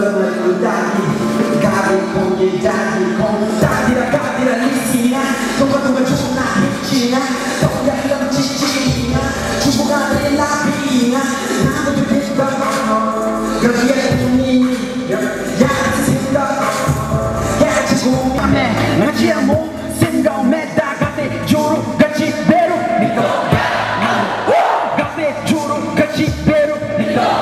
썩은 딸기 가리콩이 딸기콩 딸기라 딸기라 리시나 동글동글 초나 빛이나 동양이라 지지나 주부가 내 나비나 나도 들린다 여기에 분이 야채 생각 야채 고감에 나지야 못 생각에 다가대 조로 같이 배로 믿어 가대 조로 같이 배로 믿어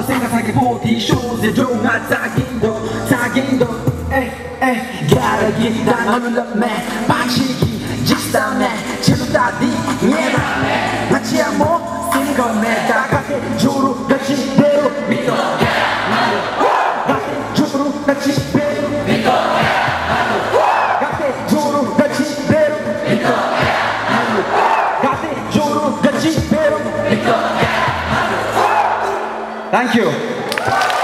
생각 생각하기 보기 쇼세 종아 딱인도 딱인도 에에 가르기 다 너를 럼매 빠치기 지스타매 제도 다니 예나매 마치야 뭐 생각매 다가게 조로 Thank you.